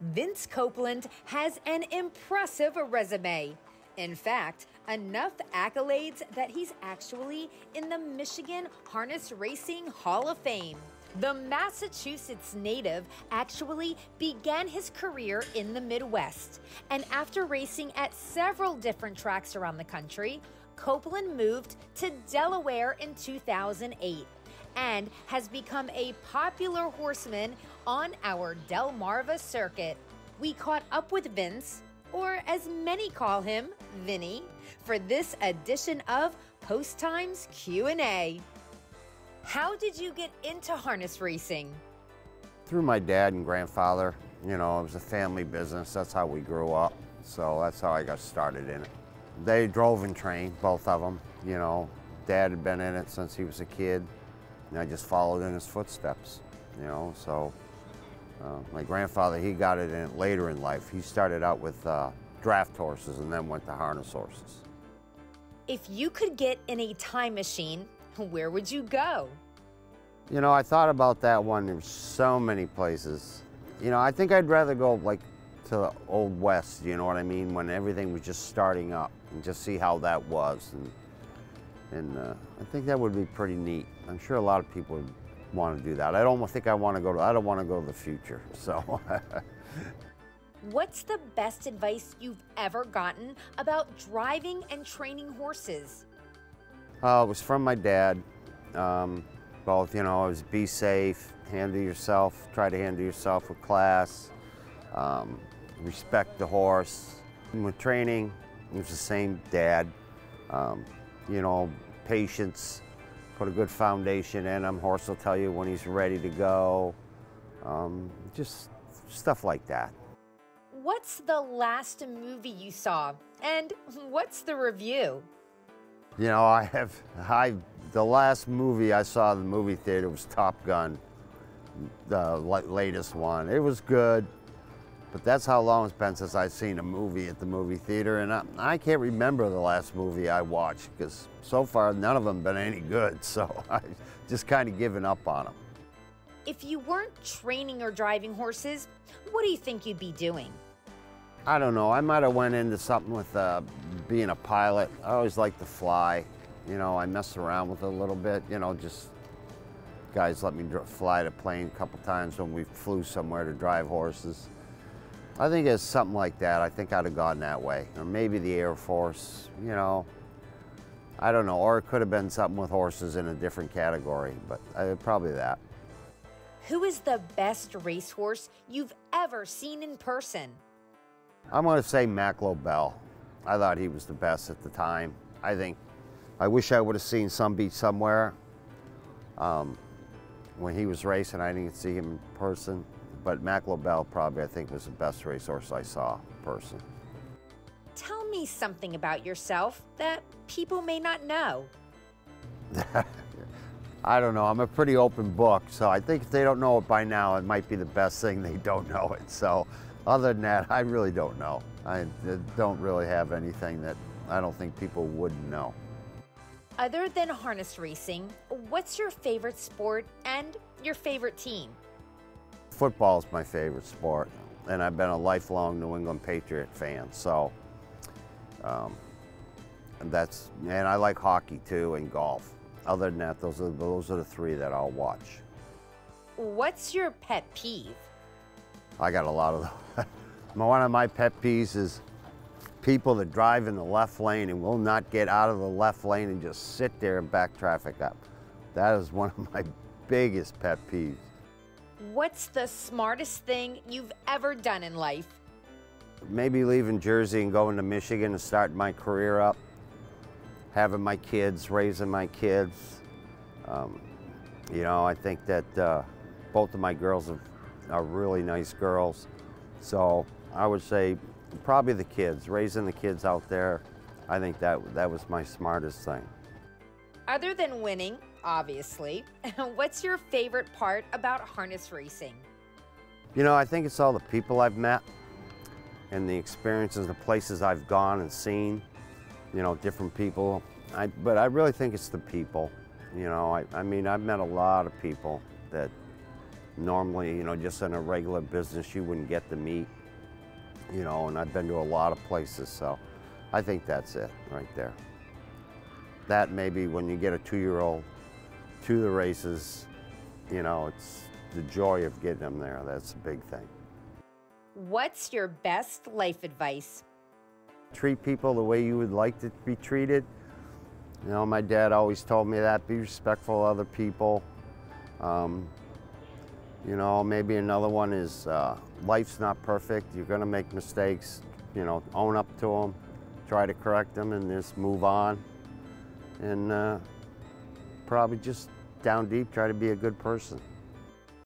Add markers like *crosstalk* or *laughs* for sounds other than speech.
Vince Copeland has an impressive resume. In fact, enough accolades that he's actually in the Michigan Harness Racing Hall of Fame. The Massachusetts native actually began his career in the Midwest, and after racing at several different tracks around the country, Copeland moved to Delaware in 2008 and has become a popular horseman on our Delmarva circuit. We caught up with Vince, or as many call him, Vinnie, for this edition of Post Times Q&A. How did you get into harness racing? Through my dad and grandfather. You know, it was a family business. That's how we grew up. So that's how I got started in it. They drove and trained, both of them. You know, dad had been in it since he was a kid. And I just followed in his footsteps, you know, so uh, my grandfather, he got it in later in life. He started out with uh, draft horses and then went to harness horses. If you could get in a time machine, where would you go? You know, I thought about that one. There's so many places. You know, I think I'd rather go like to the old west, you know what I mean, when everything was just starting up and just see how that was. And, and uh, I think that would be pretty neat. I'm sure a lot of people would want to do that. I don't think I want to go to, I don't want to go to the future, so. *laughs* What's the best advice you've ever gotten about driving and training horses? Uh, it was from my dad. Um, both, you know, it was be safe, handle yourself, try to handle yourself with class, um, respect the horse. And with training, it was the same dad. Um, you know, patience, put a good foundation in him. Horse will tell you when he's ready to go. Um, just stuff like that. What's the last movie you saw? And what's the review? You know, I have, I, the last movie I saw in the movie theater was Top Gun, the latest one. It was good. But that's how long it's been since I've seen a movie at the movie theater, and I, I can't remember the last movie I watched because so far none of them been any good. *laughs* So I just kind of given up on them. If you weren't training or driving horses, what do you think you'd be doing? I don't know. I might have went into something with uh, being a pilot. I always like to fly. You know, I mess around with it a little bit. You know, just guys let me fly the plane a couple times when we flew somewhere to drive horses. I think it's something like that. I think I'd have gone that way. Or maybe the Air Force, you know. I don't know. Or it could have been something with horses in a different category, but uh, probably that. Who is the best racehorse you've ever seen in person? I'm going to say Mack Lobell. I thought he was the best at the time. I think, I wish I would have seen some beat somewhere. Um, when he was racing, I didn't see him in person. But Mack Lobell probably, I think, was the best racehorse I saw person. Tell me something about yourself that people may not know. *laughs* I don't know. I'm a pretty open book, so I think if they don't know it by now, it might be the best thing they don't know it. So other than that, I really don't know. I don't really have anything that I don't think people wouldn't know. Other than harness racing, what's your favorite sport and your favorite team? Football is my favorite sport, and I've been a lifelong New England Patriot fan. So, um, and that's and I like hockey too and golf. Other than that, those are those are the three that I'll watch. What's your pet peeve? I got a lot of them. *laughs* One of my pet peeves is people that drive in the left lane and will not get out of the left lane and just sit there and back traffic up. That is one of my *laughs* biggest pet peeves. What's the smartest thing you've ever done in life? Maybe leaving Jersey and going to Michigan and starting my career up. Having my kids, raising my kids. Um, you know, I think that uh, both of my girls have, are really nice girls. So I would say probably the kids, raising the kids out there. I think that, that was my smartest thing. Other than winning, obviously. *laughs* What's your favorite part about harness racing? You know, I think it's all the people I've met and the experiences, the places I've gone and seen, you know, different people. I, but I really think it's the people. You know, I, I mean, I've met a lot of people that normally, you know, just in a regular business, you wouldn't get to meet, you know, and I've been to a lot of places, so I think that's it right there. That maybe when you get a two-year-old to the races, you know, it's the joy of getting them there. That's a big thing. What's your best life advice? Treat people the way you would like to be treated. You know, my dad always told me that. Be respectful of other people. Um, you know, maybe another one is uh, life's not perfect. You're going to make mistakes. You know, own up to them, try to correct them, and just move on. And uh, probably just down deep, try to be a good person.